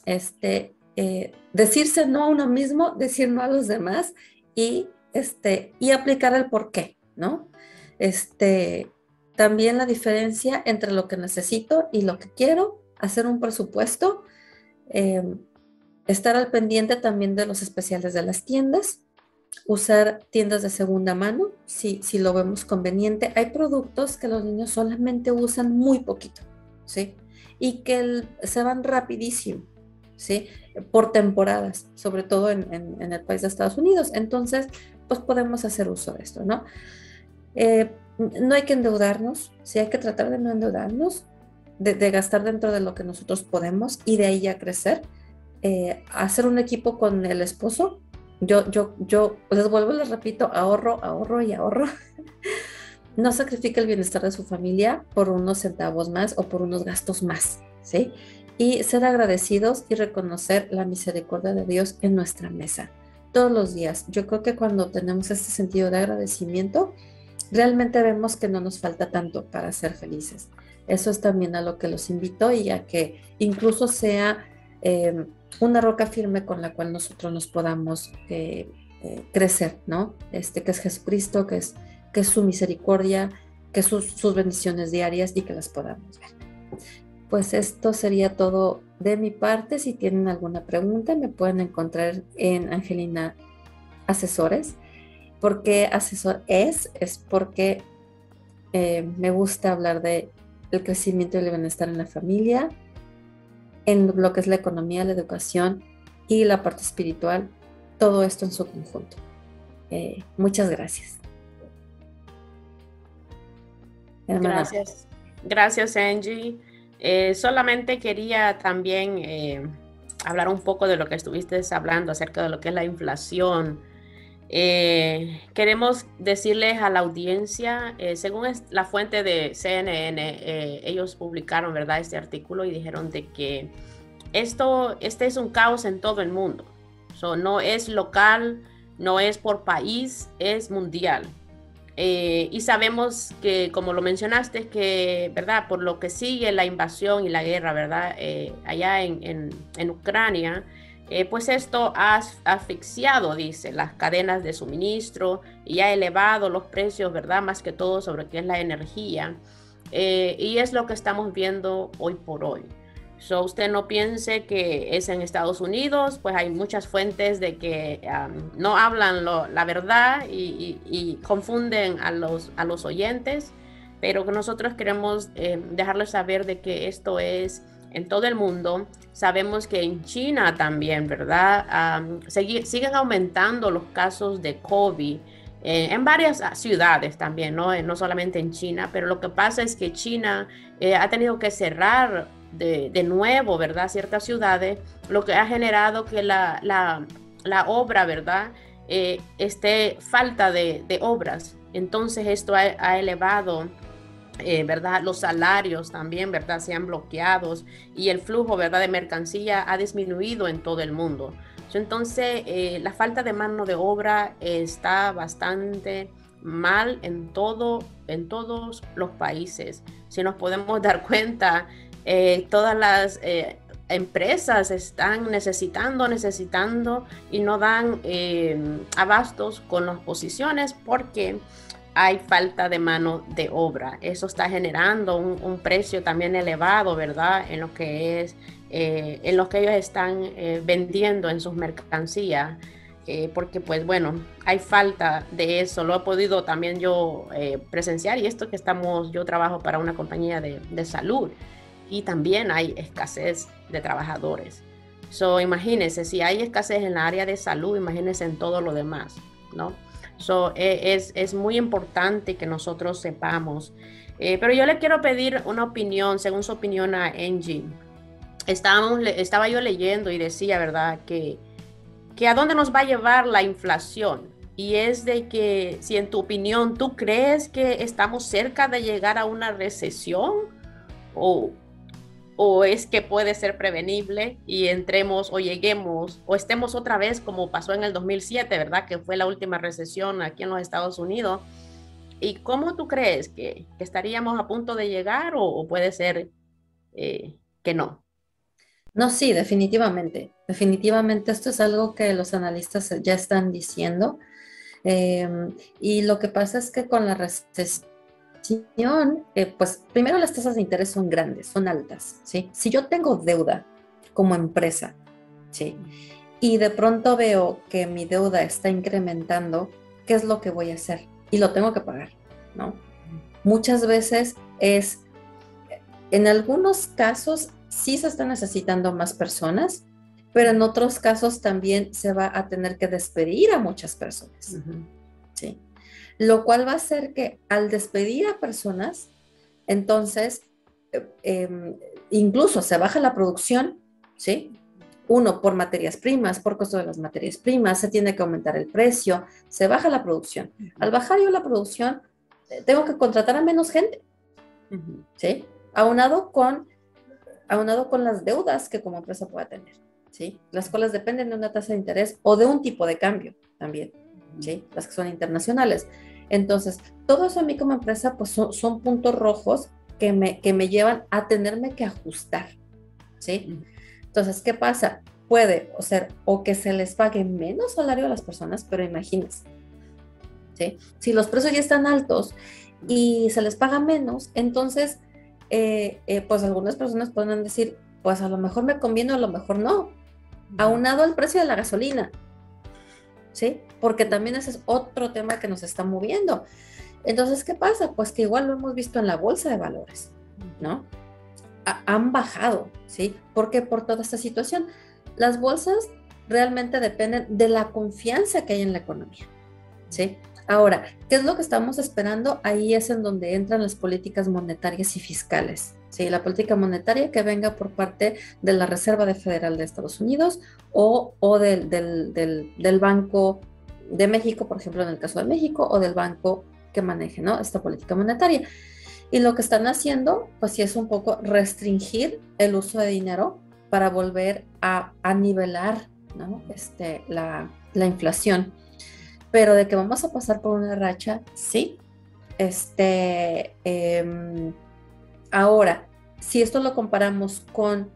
este, eh, decirse no a uno mismo, decir no a los demás y, este, y aplicar el por qué, ¿no? Este, también la diferencia entre lo que necesito y lo que quiero, hacer un presupuesto, Em, estar al pendiente también de los especiales de las tiendas, usar tiendas de segunda mano si, si lo vemos conveniente. Hay productos que los niños solamente usan muy poquito, ¿sí? Y que se van rapidísimo, ¿sí? Por temporadas, sobre todo en, en, el país de Estados Unidos. Entonces, pues podemos hacer uso de esto, ¿no? Eh, no hay que endeudarnos, sí hay que tratar de no endeudarnos, de, gastar dentro de lo que nosotros podemos y de ahí ya crecer. Eh, hacer un equipo con el esposo, yo, yo, yo les vuelvo, les repito, ahorro, ahorro y ahorro. <laughs> no sacrifique el bienestar de su familia por unos centavos más o por unos gastos más, ¿sí? Y ser agradecidos y reconocer la misericordia de Dios en nuestra mesa todos los días. Yo creo que cuando tenemos este sentido de agradecimiento, realmente vemos que no nos falta tanto para ser felices. Eso es también a lo que los invito y a que incluso sea em, una roca firme con la cual nosotros nos podamos eh, eh, crecer, ¿no? Este que es Jesucristo, que es, que es su misericordia, que sus, sus bendiciones diarias y que las podamos ver. Pues esto sería todo de mi parte. Si tienen alguna pregunta, me pueden encontrar en Angelina Asesores. ¿Por qué asesor es? Es porque eh, me gusta hablar de el crecimiento y el bienestar en la familia, en lo que es la economía, la educación y la parte espiritual, todo esto en su conjunto. Eh, muchas gracias. Gracias. Gracias, Angie. Eh, solamente quería también eh, hablar un poco de lo que estuviste hablando acerca de lo que es la inflación. Eh, queremos decirles a la audiencia, según la fuente de CNN, ellos publicaron ¿verdad? este artículo y dijeron de que esto, este es un caos en todo el mundo. no es local, no es por país, es mundial. Eh, y sabemos que, como lo mencionaste, que, ¿verdad? Por lo que sigue la invasión y la guerra, ¿verdad? Eh, allá en, en, Ucrania, eh, pues esto ha asfixiado, dice, las cadenas de suministro y ha elevado los precios, ¿verdad? Más que todo sobre qué es la energía. y es lo que estamos viendo hoy por hoy. So, usted no piense que es en Estados Unidos, pues hay muchas fuentes de que no hablan la verdad y, confunden a los, a los oyentes, pero nosotros queremos eh, dejarles saber de que esto es en todo el mundo. Sabemos que en China también, ¿verdad? siguen aumentando los casos de COVID. Eh, en varias ciudades también, ¿no? no solamente en China, pero lo que pasa es que China eh, ha tenido que cerrar de, nuevo, ¿verdad? Ciertas ciudades, lo que ha generado que la, obra, ¿verdad? Eh, esté falta de, obras. Entonces esto ha, elevado, eh, ¿verdad? Los salarios también, ¿verdad? Se han bloqueado y el flujo, ¿verdad? De mercancía ha disminuido en todo el mundo. Entonces, eh, la falta de mano de obra está bastante mal en todo en todos los países. Si nos podemos <laughs> dar cuenta, eh, todas las eh, empresas están necesitando, necesitando y no dan abastos con las posiciones porque hay falta de mano de obra. Eso está generando un, precio también elevado, ¿verdad? En lo que es, en lo que ellos están vendiendo en sus mercancías. porque pues bueno, hay falta de eso, lo he podido también yo presenciar y esto que estamos, yo trabajo para una compañía de, de salud y también hay escasez de trabajadores. So, imagínense, si hay escasez en la área de salud, imagínense en todo lo demás, ¿no? So, e, es, es muy importante que nosotros sepamos. Eh, pero yo le quiero pedir una opinión, según su opinión a Angie. Estábamos, estaba yo leyendo y decía, ¿verdad? Que, que a dónde nos va a llevar la inflación. Y es de que, si en tu opinión tú crees que estamos cerca de llegar a una recesión o, o es que puede ser prevenible y entremos o lleguemos o estemos otra vez como pasó en el 2007, ¿verdad? Que fue la última recesión aquí en los Estados Unidos. ¿Y cómo tú crees que, estaríamos a punto de llegar o, puede ser eh, que no? No, sí, definitivamente. Definitivamente esto es algo que los analistas ya están diciendo. Em, y lo que pasa es que con la recesión eh, pues primero las tasas de interés son grandes, son altas, ¿sí? Si yo tengo deuda como empresa, ¿sí? Y de pronto veo que mi deuda está incrementando, ¿qué es lo que voy a hacer? Y lo tengo que pagar, ¿no? Muchas veces es, en algunos casos sí se están necesitando más personas, pero en otros casos también se va a tener que despedir a muchas personas. Lo cual va a hacer que al despedir a personas, entonces, eh, em, incluso se baja la producción, ¿sí? Uno, por materias primas, por costo de las materias primas, se tiene que aumentar el precio, se baja la producción. Al bajar yo la producción, eh, tengo que contratar a menos gente, ¿sí? Aunado con, aunado con las deudas que como empresa pueda tener, ¿sí? Las cuales dependen de una tasa de interés o de un tipo de cambio también, ¿sí? Las que son internacionales. Entonces, todo eso a mí como empresa, pues son, son puntos rojos que me, que me llevan a tenerme que ajustar, ¿sí? Entonces, ¿qué pasa? Puede o ser o que se les pague menos salario a las personas, pero imagínense, ¿sí? Si los precios ya están altos y se les paga menos, entonces, eh, eh, pues algunas personas pueden decir, pues a lo mejor me conviene, a lo mejor no, aunado al precio de la gasolina, ¿sí? Porque también ese es otro tema que nos está moviendo. Entonces, ¿qué pasa? Pues que igual lo hemos visto en la bolsa de valores, ¿no? han bajado, ¿sí? ¿Por qué? Por toda esta situación. Las bolsas realmente dependen de la confianza que hay en la economía, ¿sí? Ahora, ¿qué es lo que estamos esperando? Ahí es en donde entran las políticas monetarias y fiscales. ¿Sí? La política monetaria que venga por parte de la Reserva Federal de Estados Unidos o, o del, del, del, Banco de México, por ejemplo, en el caso de México, o del banco que maneje ¿no? esta política monetaria. Y lo que están haciendo, pues sí es un poco restringir el uso de dinero para volver a, a nivelar ¿no? este, la, la, inflación. Pero de que vamos a pasar por una racha, sí. Este, em, ahora, si esto lo comparamos con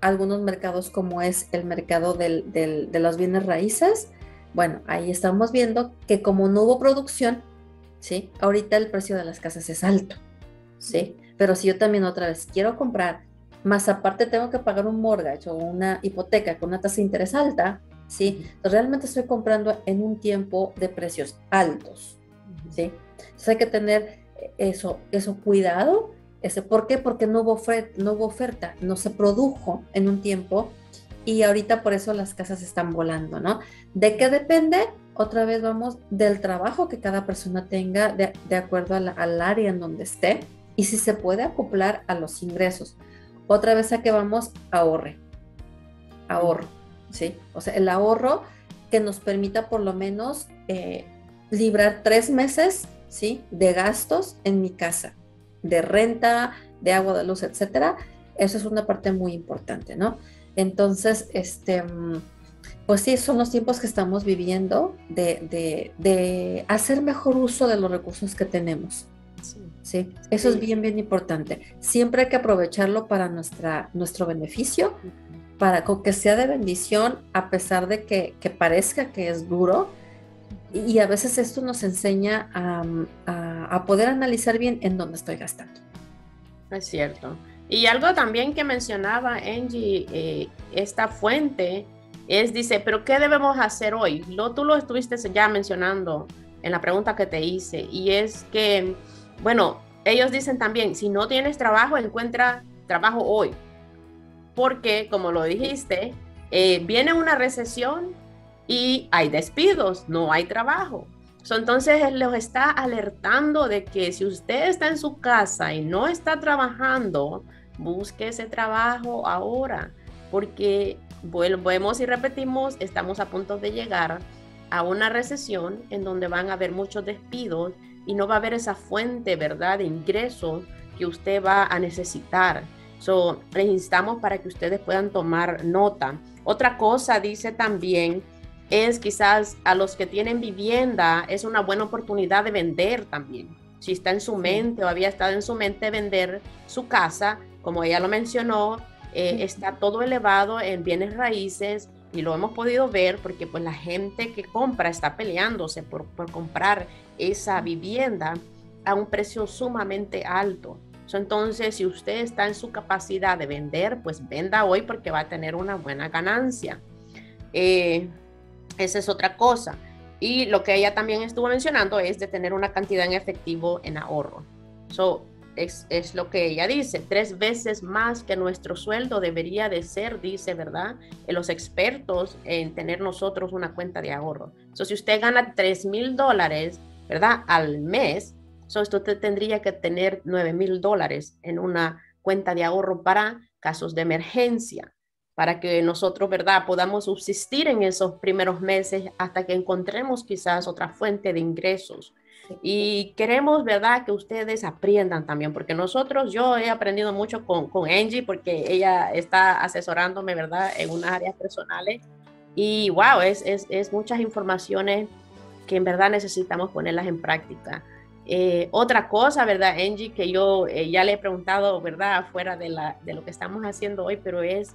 algunos mercados como es el mercado del, del, de los bienes raíces, bueno, ahí estamos viendo que como no hubo producción, ¿sí? Ahorita el precio de las casas es alto. ¿sí? Pero si yo también otra vez quiero comprar, más aparte tengo que pagar un mortgage o una hipoteca con una tasa de interés alta, ¿sí? realmente estoy comprando en un tiempo de precios altos, ¿sí? Entonces hay que tener eso, eso cuidado. ¿Por qué? Porque no hubo, no hubo oferta, no se produjo en un tiempo y ahorita por eso las casas están volando, ¿no? ¿De qué depende? Otra vez vamos del trabajo que cada persona tenga de, de acuerdo al área en donde esté, y si se puede acoplar a los ingresos. Otra vez a que vamos, ahorre. Ahorro, ¿sí? O sea, el ahorro que nos permita por lo menos eh, librar tres meses, ¿sí? De gastos en mi casa, de renta, de agua, de luz, etcétera. Eso es una parte muy importante, ¿no? Entonces, este, pues sí, son los tiempos que estamos viviendo de, de, de hacer mejor uso de los recursos que tenemos. Sí, eso es bien, bien importante. Siempre hay que aprovecharlo para nuestra, nuestro beneficio, para que sea de bendición, a pesar de que, parezca que es duro. Y, a veces esto nos enseña a, poder analizar bien en dónde estoy gastando. Es cierto. Y algo también que mencionaba Angie, eh, esta fuente, es, dice, pero ¿qué debemos hacer hoy? Lo, tú lo estuviste ya mencionando en la pregunta que te hice, y es que bueno, ellos dicen también, si no tienes trabajo, encuentra trabajo hoy. Porque, como lo dijiste, eh, viene una recesión y hay despidos, no hay trabajo. entonces, él los está alertando de que si usted está en su casa y no está trabajando, busque ese trabajo ahora. Porque volvemos y repetimos, estamos a punto de llegar a una recesión en donde van a haber muchos despidos y no va a haber esa fuente, ¿verdad?, de ingresos que usted va a necesitar. So, les instamos para que ustedes puedan tomar nota. Otra cosa, dice también, es quizás a los que tienen vivienda, es una buena oportunidad de vender también. Si está en su mente o había estado en su mente vender su casa, como ella lo mencionó, eh, está todo elevado en bienes raíces y lo hemos podido ver porque pues la gente que compra está peleándose por, por comprar esa vivienda a un precio sumamente alto. entonces, si usted está en su capacidad de vender, pues venda hoy porque va a tener una buena ganancia. Eh, esa es otra cosa. Y lo que ella también estuvo mencionando es de tener una cantidad en efectivo en ahorro. So, es, es, lo que ella dice, tres veces más que nuestro sueldo debería de ser, dice, ¿verdad? Los expertos en tener nosotros una cuenta de ahorro. Entonces, si usted gana tres mil dólares, ¿verdad? Al mes, entonces usted tendría que tener nueve mil dólares en una cuenta de ahorro para casos de emergencia para que nosotros, ¿verdad?, podamos subsistir en esos primeros meses hasta que encontremos quizás otra fuente de ingresos. Y queremos, ¿verdad?, que ustedes aprendan también, porque nosotros, yo he aprendido mucho con, con Angie, porque ella está asesorándome, ¿verdad?, en unas áreas personales. Y wow, es, es, es muchas informaciones que en verdad necesitamos ponerlas en práctica. Eh, otra cosa, ¿verdad, Angie? Que yo eh, ya le he preguntado, ¿verdad? Fuera de, la, de lo que estamos haciendo hoy, pero es,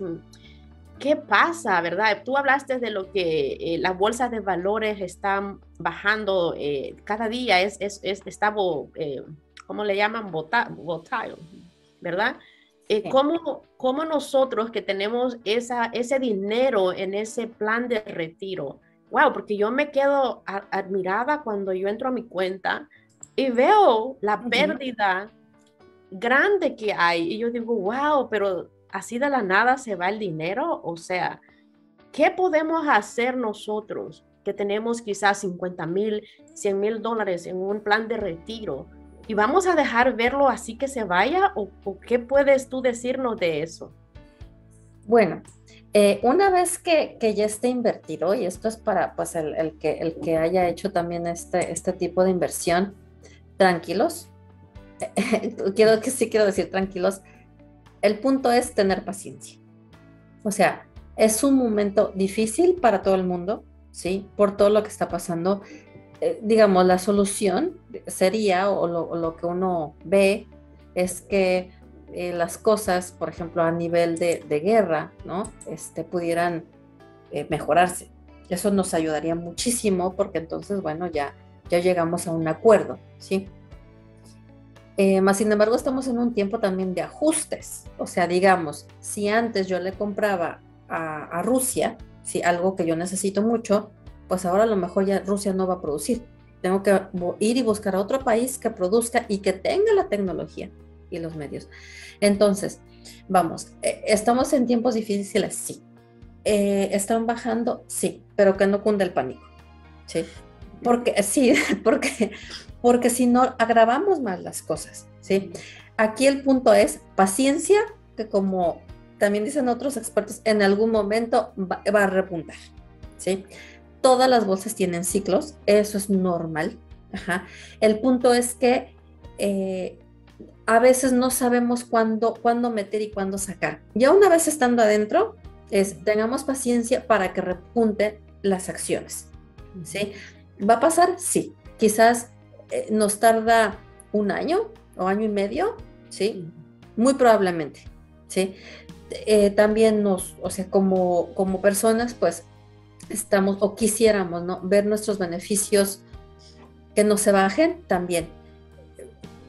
¿qué pasa, verdad? Tú hablaste de lo que eh, las bolsas de valores están bajando cada día, es, es, es está, ¿cómo le llaman? Volatile, ¿verdad? ¿cómo, ¿cómo, nosotros que tenemos esa, ese dinero en ese plan de retiro? Wow, porque yo me quedo admirada cuando yo entro a mi cuenta y veo la pérdida grande que hay. Y yo digo, wow, pero así de la nada se va el dinero. O sea, ¿qué podemos hacer nosotros que tenemos quizás 50 mil, 100 mil dólares en un plan de retiro? ¿Y vamos a dejar verlo así que se vaya? ¿O, qué puedes tú decirnos de eso? Bueno, eh, una vez que, que, ya esté invertido, y esto es para pues, el, el, que, el que haya hecho también este, este tipo de inversión, tranquilos. <laughs> quiero que sí quiero decir tranquilos. El punto es tener paciencia. O sea, es un momento difícil para todo el mundo, ¿sí? Por todo lo que está pasando. Eh, digamos, la solución sería, o lo, que uno ve, es que eh, las cosas, por ejemplo, a nivel de, guerra, ¿no? Este, pudieran eh, mejorarse. Eso nos ayudaría muchísimo porque entonces, bueno, ya ya llegamos a un acuerdo, ¿sí? Eh, más sin embargo, estamos en un tiempo también de ajustes. O sea, digamos, si antes yo le compraba a, Rusia, si algo que yo necesito mucho, pues ahora a lo mejor ya Rusia no va a producir. Tengo que ir y buscar a otro país que produzca y que tenga la tecnología y los medios. Entonces, vamos, eh, estamos en tiempos difíciles, sí. Eh, ¿Están bajando? Sí, pero que no cunde el pánico. ¿sí? Porque sí, <laughs> porque, porque si no agravamos más las cosas, ¿sí? Aquí el punto es paciencia, que como también dicen otros expertos, en algún momento va, a repuntar, ¿sí? Todas las bolsas tienen ciclos, eso es normal. El punto es que eh, a veces no sabemos cuándo, cuándo meter y cuándo sacar. Ya una vez estando adentro, es tengamos paciencia para que repunten las acciones. ¿sí? ¿Va a pasar? Sí. Quizás eh, nos tarda un año o año y medio, ¿sí? Muy probablemente, ¿sí? Eh, también nos, o sea, como, como personas, pues estamos o quisiéramos, ¿no? Ver nuestros beneficios que no se bajen también.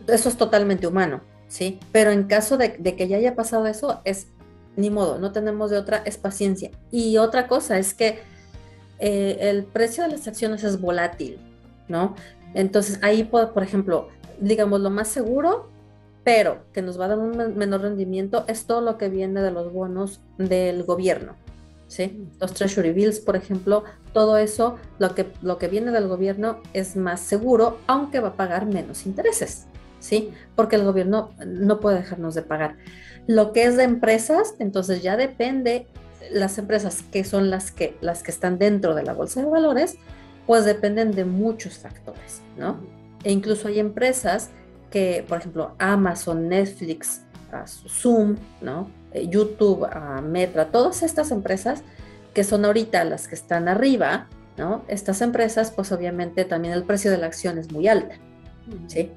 Eso es totalmente humano, ¿sí? Pero en caso de, que ya haya pasado eso, es ni modo, no tenemos de otra, es paciencia. Y otra cosa es que eh, el precio de las acciones es volátil, ¿no? Entonces ahí, por, ejemplo, digamos lo más seguro, pero que nos va a dar un menor rendimiento, es todo lo que viene de los bonos del gobierno, ¿sí? Los treasury bills, por ejemplo, todo eso, lo que, lo que viene del gobierno es más seguro, aunque va a pagar menos intereses, ¿sí? Porque el gobierno no puede dejarnos de pagar. Lo que es de empresas, entonces ya depende las empresas que son las que, las que están dentro de la bolsa de valores, pues dependen de muchos factores, ¿no? E incluso hay empresas que, por ejemplo, Amazon, Netflix, Zoom, ¿no? Eh, YouTube, Metra, todas estas empresas que son ahorita las que están arriba, ¿no? Estas empresas, pues obviamente también el precio de la acción es muy alta, ¿sí?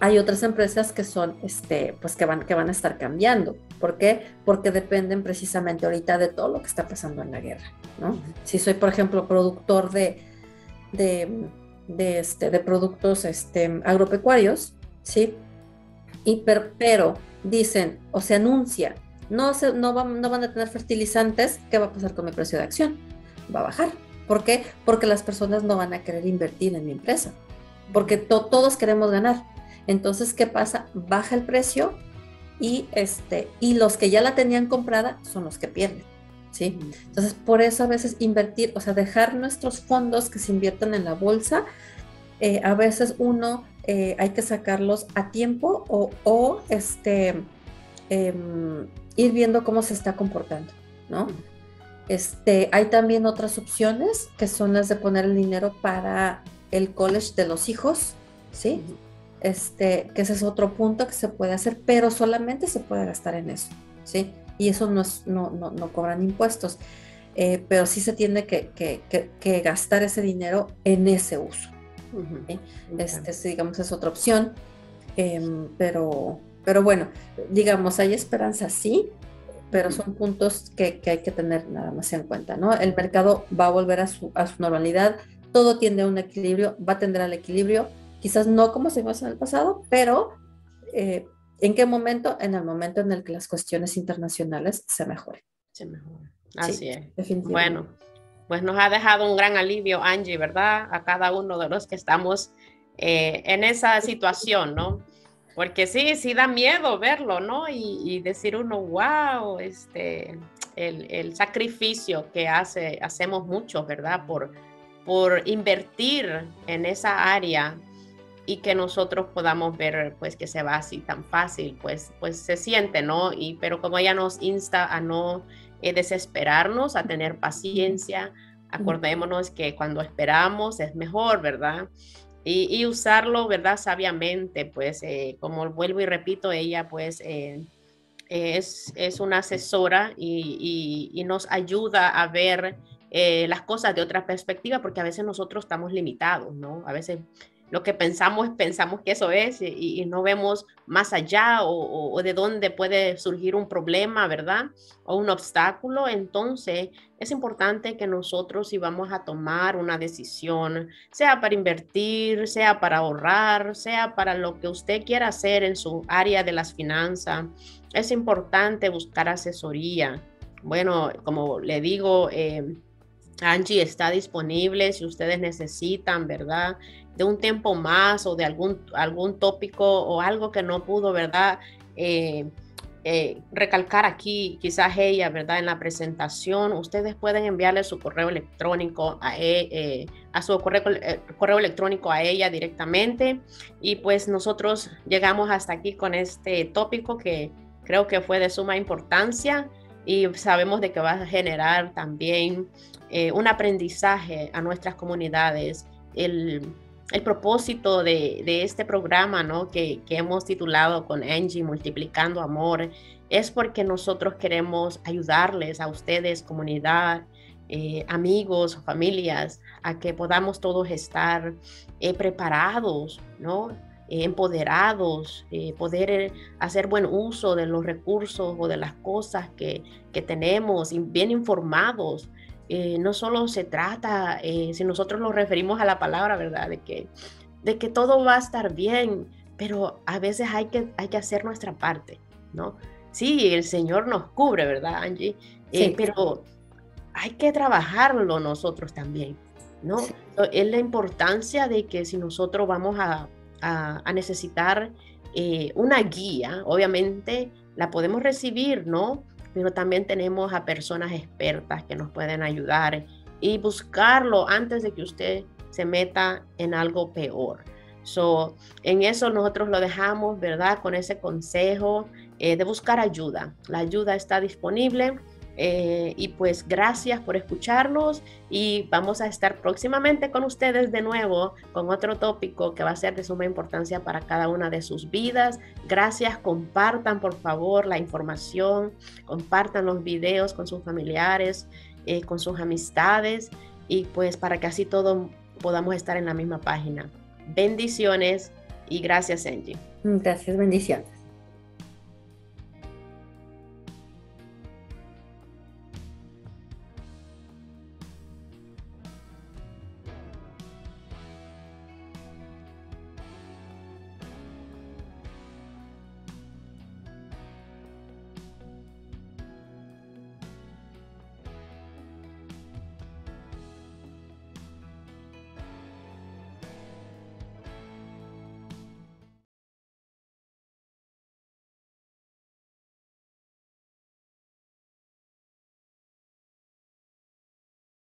hay otras empresas que son, este, pues que van, que van a estar cambiando. ¿Por qué? Porque dependen precisamente ahorita de todo lo que está pasando en la guerra, ¿no? Si soy, por ejemplo, productor de, de, este, de productos este, agropecuarios, ¿sí? Y pero, dicen o se anuncia, no, se, no, van, no van a tener fertilizantes, ¿qué va a pasar con mi precio de acción? Va a bajar. ¿Por qué? Porque las personas no van a querer invertir en mi empresa, porque todos queremos ganar Entonces, ¿qué pasa? Baja el precio y, este, y los que ya la tenían comprada son los que pierden. ¿sí? Entonces, por eso a veces invertir, o sea, dejar nuestros fondos que se inviertan en la bolsa, eh, a veces uno eh, hay que sacarlos a tiempo o, este, em, ir viendo cómo se está comportando, ¿no? Este, hay también otras opciones que son las de poner el dinero para el college de los hijos, ¿sí? Este, que ese es otro punto que se puede hacer, pero solamente se puede gastar en eso, ¿sí? Y eso no, no, no, cobran impuestos, eh, pero sí se tiene que, que, que, gastar ese dinero en ese uso. este, digamos, es otra opción, em, pero, pero bueno, digamos, hay esperanza, sí, pero son puntos que, hay que tener nada más en cuenta, ¿no? El mercado va a volver a su, a su normalidad, todo tiende a un equilibrio, va a tender al equilibrio, quizás no como se vio en el pasado, pero eh, ¿en qué momento? En el momento en el que las cuestiones internacionales se mejoren. Se mejoren. Así es. Bueno, pues nos ha dejado un gran alivio, Angie, ¿verdad? A cada uno de los que estamos eh, en esa situación, ¿no? Porque sí, sí da miedo verlo, ¿no? Y, decir uno, wow, este, el, sacrificio que hace, hacemos muchos, ¿verdad? Por, por invertir en esa área y que nosotros podamos ver pues que se va así tan fácil, pues, pues se siente, ¿no? Y, pero como ella nos insta a no eh, desesperarnos, a tener paciencia, acordémonos que cuando esperamos es mejor, ¿verdad? y, usarlo, ¿verdad? Sabiamente, pues eh, como vuelvo y repito, ella pues eh, es, es, una asesora y, y, nos ayuda a ver eh, las cosas de otra perspectiva, porque a veces nosotros estamos limitados, ¿no? A veces lo que pensamos, pensamos que eso es y, no vemos más allá o, de dónde puede surgir un problema, ¿verdad? O un obstáculo. Entonces, es importante que nosotros si vamos a tomar una decisión, sea para invertir, sea para ahorrar, sea para lo que usted quiera hacer en su área de las finanzas, es importante buscar asesoría. Bueno, como le digo, eh, Angie está disponible si ustedes necesitan, ¿verdad? De un tiempo más o de algún, algún tópico o algo que no pudo, ¿verdad? Eh, eh, recalcar aquí, quizás ella, ¿verdad? En la presentación, ustedes pueden enviarle su correo electrónico a, e, eh, a su correo, correo electrónico a ella directamente. Y pues nosotros llegamos hasta aquí con este tópico que creo que fue de suma importancia y sabemos de que va a generar también eh, un aprendizaje a nuestras comunidades. El, el propósito de, de, este programa ¿no? que, que, hemos titulado con Angie, Multiplicando Amor, es porque nosotros queremos ayudarles a ustedes, comunidad, eh, amigos, familias, a que podamos todos estar eh, preparados, ¿no? Empoderados, poder hacer buen uso de los recursos o de las cosas que, que tenemos, bien informados eh, no solo se trata, eh, si nosotros nos referimos a la palabra, ¿verdad? De que, de que todo va a estar bien, pero a veces hay que, hay que hacer nuestra parte, ¿no? Sí, el Señor nos cubre, ¿verdad, Angie? Eh, pero hay que trabajarlo nosotros también, ¿no? Es la importancia de que si nosotros vamos a, a necesitar una guía, obviamente la podemos recibir, ¿no? pero también tenemos a personas expertas que nos pueden ayudar y buscarlo antes de que usted se meta en algo peor. So, en eso nosotros lo dejamos, ¿verdad? Con ese consejo eh, de buscar ayuda. La ayuda está disponible eh, y pues gracias por escucharnos y vamos a estar próximamente con ustedes de nuevo con otro tópico que va a ser de suma importancia para cada una de sus vidas. Gracias, compartan por favor la información, compartan los videos con sus familiares, eh, con sus amistades y pues para que así todos podamos estar en la misma página. Bendiciones y gracias Angie. Gracias, bendiciones.